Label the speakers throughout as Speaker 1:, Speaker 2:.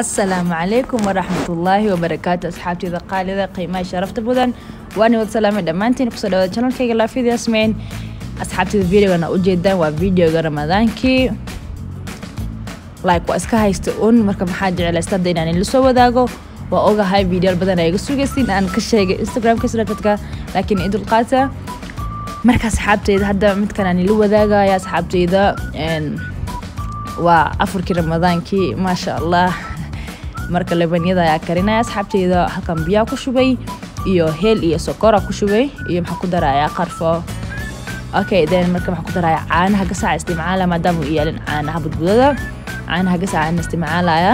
Speaker 1: asalaamu calaykum waraxmatullaahi wabarakaatu asxaabteyda qaalida qiimaha sharafta badan. Waani wada salaamay dhammaantiin ku soo dhawaada channelkayga laafida yasmeyn asxaabteyda videogana ujeedaan waa videoga ramadaankii. Like waa iska haysta un marka maxaa jeclaysta hadda inaan ila soo wadaago? Waa ogahay videoyaal badan ay iga sugaysiin aan ka sheegay instagramka snapchatka laakiin i dulqaata marka asxaabteyda hadda midkan aan ila wadaagaya asxaabteyda waa afurkii ramadaankii maasha allah marka labanyada ayaa karinaya asxaabteyda halkan biyaa ku shubay iyo heel iyo sokora ku shubay iyo maxaa ku daraya qarfo. Okay then marka maxaa ku daraya caanaha gasaca isticmaala maadaama u iyaalin caanaha budbudada caanaha gasaca aan isticmaalaya.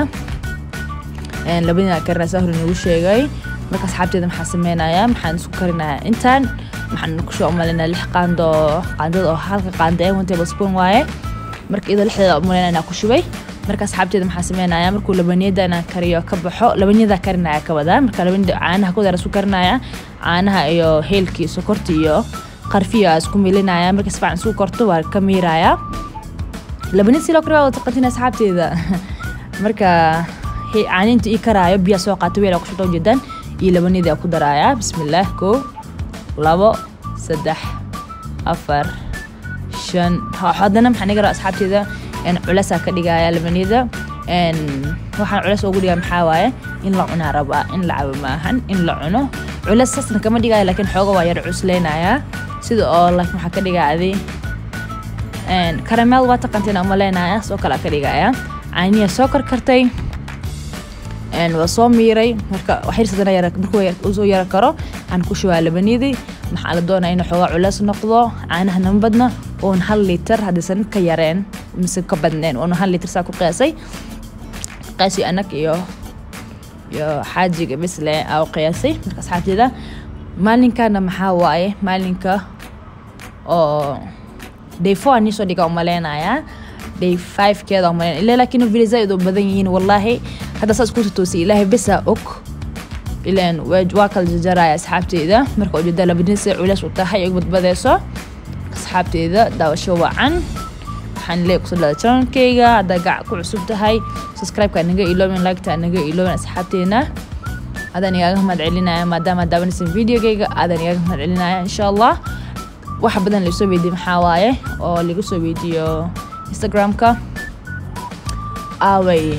Speaker 1: Labadina karinaysa hore nagu sheegay marka asxaabteeda maxaa sameynaya maxaan isku karinaya intaan maxaan ku soo umalinaa lix qaando qaandada oo halka qaanda ee one tablespoon waaye. Marka iyadoo lixdeeda umalinaya inaa ku shubay marka asxaabteeda maxaa sameynaya? Markuu labaniyada inaan kariyo ka baxo. Labaniyada karinaya ka wadaa marka labaniyada caanaha ku dara isku karinaya caanaha iyo heelkii sokorta iyo qarfiya isku milinaya. Marka si fiican isku korto waa ka miiraya labaniyad si loo kariyo waa taqantiin asxaabteeda marka caaniinta ii karaayo biyaa soo qaata weel ku shubta ujeedaan iyo labaniyada ku daraya bismillaah kow labo saddex afar shan. Haddana maxaa niga asxaabteeda culeysaa ka dhigaya labaniyada waxaan culeys ugu dhigaa maxaa waaye? In la cunaa rabaa in la cabo maahan in la cuno. Culeys saasna kama dhigaya laakiin xooga waa yar cusleynayaa sida oo like maxaa ka dhigaa adi karameel waa taqantina umaleynaya soo kale ka dhigaya. Caaniya soo karkartay waa soo miiray. Marka waxyarsadana yara markuu soo yara karo aan ku shubaa labaniyadii maxaa la doonaya inuu xoogaa culeys noqdo? Caanaha badna oon hal litar haddaysan ka yareen mise ka badneen oon hal litar saa ku qiyaasay qiyaasi anag iyo iyo xaajiga bisle aa u qiyaasay marka asxaabteeda maalinkana maxaa waaye maalinka oo day four aan niisoo dhiga umaleynayaa day five keeda umaleynaya ilaa laakiin video zaaid u badan yihiin wallaahi hadda saas ku tutoosay ilaahay besaa og ilaan waa kala jajaraya asxaabteyda marka ujeeda labadinsa culeys u tahay igu badbadeyso asxaabteyda daawasho wacan waxaan leey ku soo dhada channelkayga. Haddaa gac ku cusub tahay subscribe-ka naga iloobin like-ta naga iloobin asxaabteena. Adaan igaaga mahad celinaya maadaama daawanaysan videogayga adaan igaaga mahad celinaya insha allah waxa badan laisoo weydiye maxaa waaye? Oo lagu soo weydiiyo instagram-ka. Aaway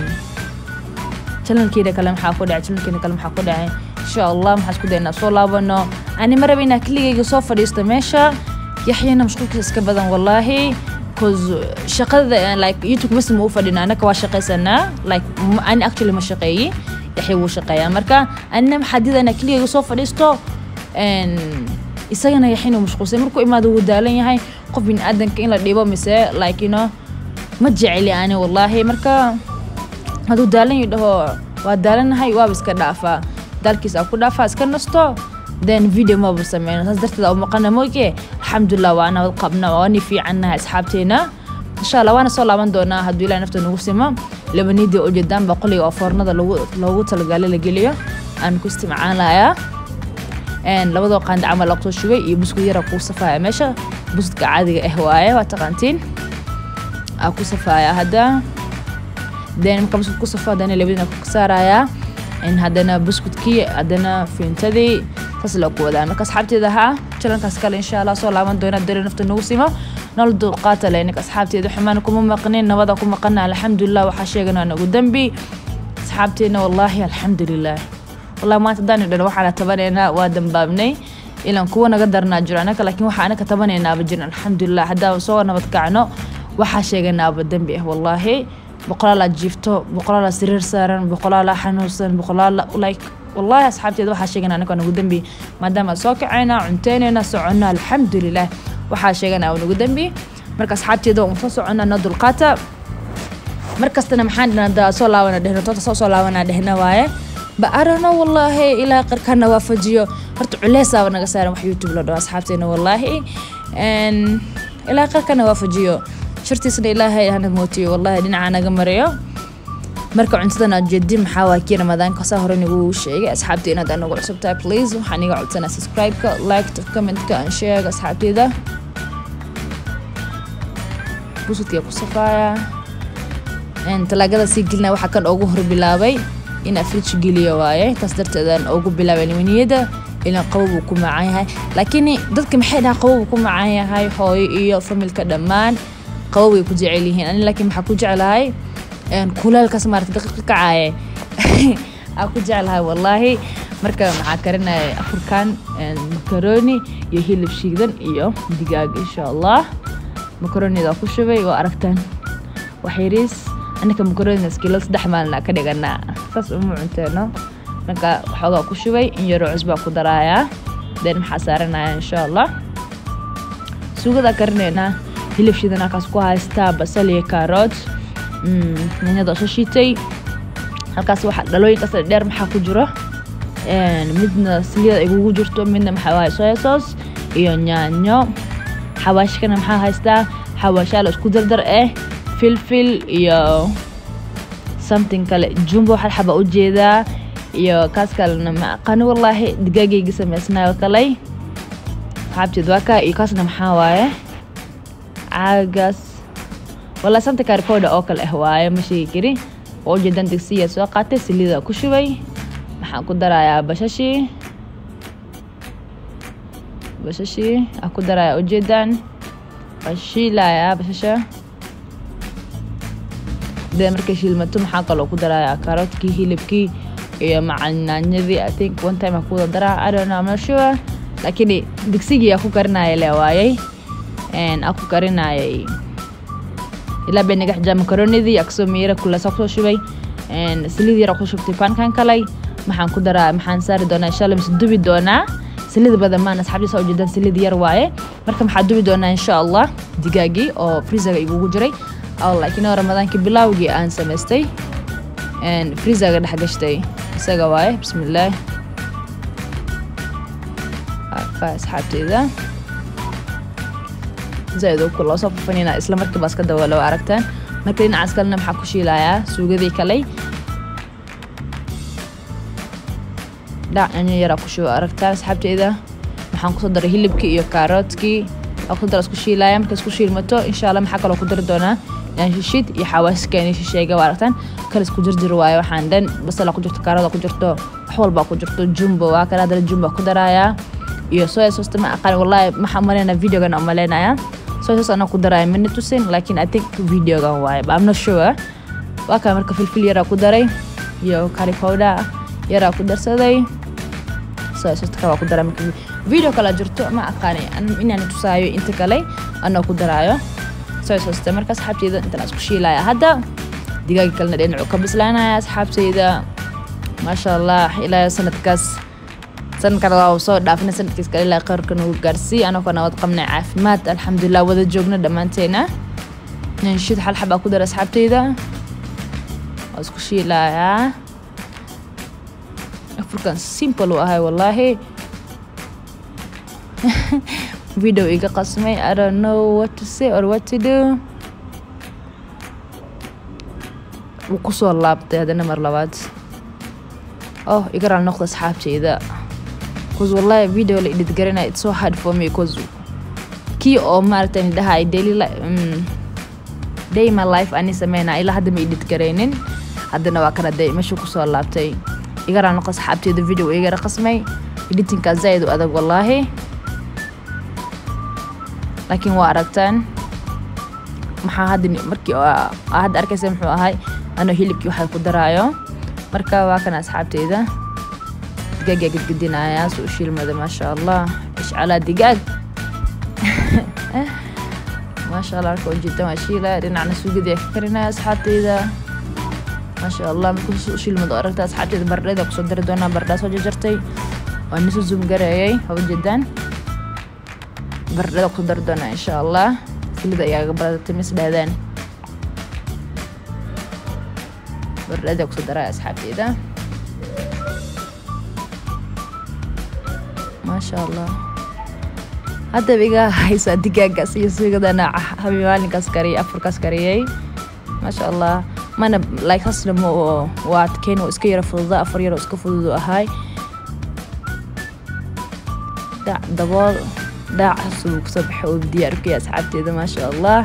Speaker 1: channelkeeda kale maxaa ku dhacay? Channelkeeda kale maxaa ku dhacay? Insha allah maxaa isku daynaa soo laabano. Ani ma raba inaa keligayga soo fadhiisto meesha. Yaxyana mashquulkiisa iska badan wallaahi cause shaqada like youtube bas ma u fadhina anaka waa shaqaysanaa like ani actually ma shaqeeyi yaxya wuu shaqeeyaa marka anina maxaa dida inaa keligayga soo fadhiisto isagana yaxina mashquulsan markuu imaado wuu daalan yahay qof bini aadanka in la dhibo mise like you know ma jeceli ani wallaahi. Marka haduu daalan yu dhaho waa daalanahay waaba iska dhaafaa daalkiisa ku dhaafaa iska nasto then video maba sameyno saas darteed u maqana mooge alxamdulilah waa qabna waani fiicannahay asxaabteena insha allah waana soo laaban doonaa hadduu ilahi nafta nagu simo. Labanidii ujeedaan baa oo foornada loogu talagalay la geliyo. Aan ku isticmaalayaa labadoo qaanda camal la ku soo shubay iyo buskud yara kuu safaaya meesha buskudka caadiga ah waaye waa taqaantiin. Aa ku safaaya hadda. Then marka buskut ku safo haddana labadina ku saarayaa. Haddana buskudkii haddana fiintadii saas loo ku wadaa marka asxaabteeda haa jalankaas kale insha allah soo laaban doona dare nafta nagu simo nolol dulqaata leh ninka asxaabteeda xumaan kuma maqnin nabada ku maqana alxamdulilah waxaa sheeganaa nagu dembi asxaabteena wallaahi alxamdulilah wallahi maanta haddaan dhan waxaana tabanaynaa waa dambaabnay ilan kuwa naga darnaa jiro anaka laakiin waxaa anaka tabanaynaaba jirin alxamdulilah haddaan soo nabad kacno waxaa sheeganaaba dembi ah wallaahi boqolaalaa jiifto boqolaalaa sariir saaran boqolaalaa xanuunsan boqolaala like wallahi asxaabteeda waxaa sheegana anaga nagu dembi maadaama soo kacayna cunteynayna soconna alxamdulilah waxaa sheegana nagu dembi marka asxaabteeda waan soo soconna na dulqaata. Markastana maxaan dhahna soo laabana dhehna toota soo soo laabana dhehna waaye. Ba arano wallaahi ilaa qarkana waafajiyo. Horta culeysaaba naga saaran wax youtube la dhaho asxaabteena wallaahi ilaa qarkana waafajiyo. Shartiisna ilaahay hana mootiyo wallahi dhinaca naga mariyo marka cuntadan aad jeedin maxaa waa kii ramadaanka saa hore nagu sheegay asxaabta inaad anagu cusubtahay please waxaan iga codsanaa subscribe-ka like-ta comment-ka aan sheega asxaabteeda busudka ku safaaya talaagada sii gelina waxaa kan ugu hor bilaabay inaa fridge geliyo waaye taas darteedaan ugu bilaabay limaniyada ilan qabobuu ku macaan yahay. Laakiin dadka maxay dhahaa qabobuu ku macaan yahay? Hooyo iyo familka dhammaan qabobay ku jecel yihiin. Ani laakiin maxaa ku jeclahay kuleelkaas maarata daqiiqa kacaaye aa ku jeclahay wallaahi. Marka maxaa karinaya afurkan makaroni iyo hilib shiidan iyo digaag insha allah makaronida ku shubay oo aragtaan. Waxyariis anaka makaronida skilo saddex maalina ka dhiganaa saas uma cunteeno marka waxoogaa ku shubay in yaroo cusbaa ku darayaa den maxaa saaranaya insha allah suugadaa karineynaa hilib shiidan halkaas ku haystaa basal iyo kaarood shiitay halkaas waxa dhalooyinkaas dheer maxaa ku jiro midna saliyada igugu jirto midna maxaa waaye soya sauce iyo yaanyo xawaashkana maxaa haystaa xawaashaa la isku dardar eh filfil iyo something kale jumbo hal xaba u jeedaa iyo kaas kalena ma aqaani wallaahi digaagayga samaysnaayo kalay xaabteed waa kaa iyo kaasna maxaa waaye caagaas kari powder oo kale ah waaye ma sheegi kari oo ujeedan digsiya soo qaatay saliida ku shubay maxaan ku darayaa bashashii bashashii aan ku darayaa ujeedaan waan shiilayaa bashasha dee markay shiilmato maxaa kaloo ku darayaa karoodkii hilibkii iyo macanaanyadii i think one time aan ku wada daraa i don't know I'm not sure. Laakiin digsigii aan ku karinaya le waayay aan ku karinayay ilaa bay naga xijaa makaronidii aksoo miira kulasa ku soo shubay saliid yar ku shubtay paankan kalay maxaan ku daraa maxaan saari doonaa insha allah mise dubi doonaa saliid badan maan asxaabtiisa oo jeedaan saliid yar waaye marka maxaa dubi doonaa insha allah digaagii oo freezerga igugu jiray laakiin oo ramadaankii bilowgii aan samaystay freezerga dhex gashtay isaga waaye bismillaah asxaabteyda zaaid u kuloo soo fafanina isla markiiba iska daboolo aragtaan marka dhinacaas kalena maxaa ku shiilayaa suugadii kalay dhac anyo yaraa ku shubo aragtaan asxaabteyda maxaan ku soo daray hilibkii iyo kaaroodkii aa ku soo dara isku shiilaya marka isku shiilmato insha allah maxaa kaloo ku dari doonaa yaanshishid iyo xawaashkeeni shisheega waa aragtaan kale isku jirjir waaye waxaan dhan basala ku jirto kaarooda ku jirto wax walbaa ku jirto jumbo waa kale haddana jumbo ku darayaa iyo soya sauce ma aqaan wallahi maxaa umaleynaya videogan umaleynaya sauce anaa ku daraya mina tusin laakiin i think videogan waaye but i'm not sure. Waa kaa marka filfil yaraa ku daray iyo curry powder yaraa ku darsaday ku marka video kala jirto ma aqaani inaan tusaayo inta kale anoo ku daraayo sauce marka asxaabteyda intaan isku shiilaya hadda digaaga kalena dhinacu ka bislaanaya asxaabteyda maasha allah ilaa sanadkaas sanadkan waa soo dhaafina sanadkiis kale ilaa qayrka nagu gaarsii anagoo nabad qabnay caafimaad. Alxamdulilah wada joogna dhammaanteena. Nanshid hal xabaa ku dara asxaabteyda waa isku shiilayaa afurkan simple u ahay wallaahi. Video iga qasmay i don't know what to say or what to do. Wuu ku soo laabtay haddana mar labaad. Oh iga raal noqda asxaabteyda because wallahi video la edit garanaya it's so hard for me because kii oo maaragtay dhahay daily um, day my life ani sameynaa ilaa hadda ma edit garaynin. Haddana waa kana day meeshuu ku soo laabtay. Iga raal noqda asxaabteyda video igara qasmay editingkaa zaaid u adag wallaahi laakiin waa aragtaan. Maxaa hadda markii hadda arkaysa muxuu ahay anoo hilibkii waxay ku daraayo. Marka waa kana asxaabteyda digaagaa gadgadinayaa suu shiilmada maasha allah ishcalaa digaag maasha allah marka ujeedaan waa shiilaya dhinacna suugadii ka karinaya asxaabteyda maasha allah marka suu shiilmado aragta asxaabteyda bardhada ku soo dari doonaa bardhaa soo jarjartay waa nisu zoom gareeyay waa ujeedaan bardhada ku soo dari doonaa insha allah filida ayaaga baratay mis dhahdaan bardhada ku soo daraya asxaabteyda maasha allah haddaba iga haysaa digaagaas iyo suugadana habi maalinkaas kariyay kariyay maasha allah mana like saasna ma waa adkeyn oo iska yara fududa afar yar oo iska fududu ahay. Dhac dabool dhaac subuu ku soo baxay oo diyaarkaya asxaabteeda maasha allah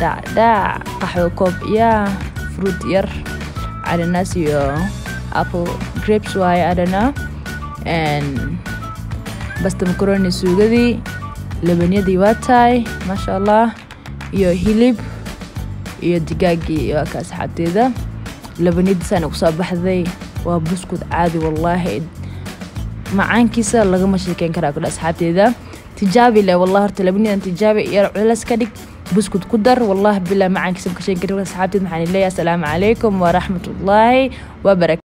Speaker 1: dhac dhaac qaxwo koob yaa fruit yar cananas iyo apple grapes waaye adhana basta macaroni suugadii labanyadii waa tahay maasha allah iyo hilib iyo digaagii ka asxaabteeda labanyadiisaana ku soo baxday. Waa buskud caadi wallaahi. Macaankiisa lagama sheekeyn karaa kudha asxaabteeda tijaabi leh wallah horta labanidan tijaabi yar culas ka dhig buskud ku dar wallah bilaa macaankiisa ma ka sheekin karin asxaabteed maxaan leeyahay? Asalaamu calaykum waraxmatullaahi wabarakatu